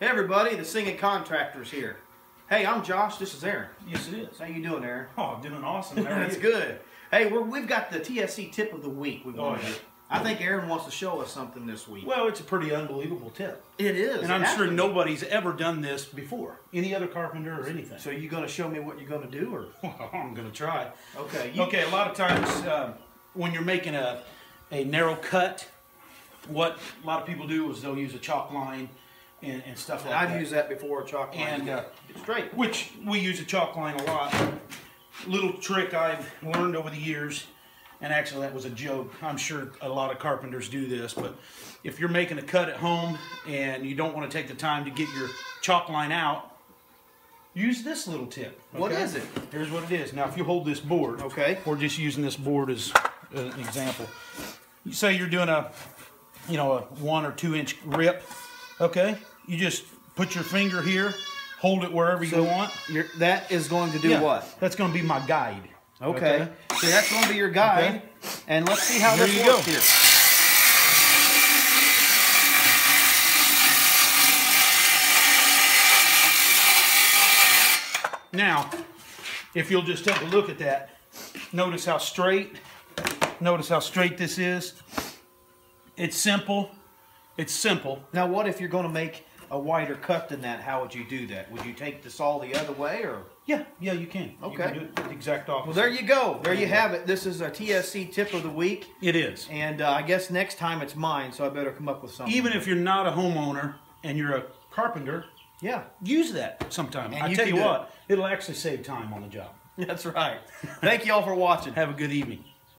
Hey everybody, the Singing Contractors here. Hey, I'm Josh. This is Aaron. Yes, it is. How you doing, Aaron? Oh, I'm doing awesome. That's good. Hey, we're, we've got the TSC tip of the week. We Oh, yeah. I think Aaron wants to show us something this week. Well, it's a pretty unbelievable tip. it is, And I'm sure nobody's ever done this before. Any other carpenter or anything. So you going to show me what you're going to do, or Well, I'm going to try. okay? You, Okay, a lot of times um, when you're making a, a narrow cut, what a lot of people do is they'll use a chalk line and, and stuff like I've that. used that before. Chalk line. And, uh, it's straight. which we use a chalk line a lot. Little trick I've learned over the years, and actually that was a joke. I'm sure a lot of carpenters do this, but if you're making a cut at home and you don't want to take the time to get your chalk line out, use this little tip. What okay? is it? Here's what it is. Now, if you hold this board, Okay. we're just using this board as an example. You say you're doing a, you know, a one or two inch rip, okay? You just put your finger here, hold it wherever you So want. You're, that is going to do Yeah, what? That's going to be my guide. Okay. So that's going to be your guide, Okay. and let's see how Here this you works go. here. Now, if you'll just take a look at that, notice how straight, notice how straight this is. It's simple. It's simple. Now, what if you're going to make a wider cut than that? How would you do that? Would you take the saw the other way, or? Yeah, yeah, you can. You Okay. can do it the exact opposite. Well, there you go. There you have it. This is a TSC tip of the week, It is. and uh, I guess next time it's mine, so I better come up with something. Even if you're not a homeowner and you're a carpenter, yeah, use that sometime. And I you tell you do it. what, it'll actually save time on the job. that's right. Thank you all for watching. Have a good evening.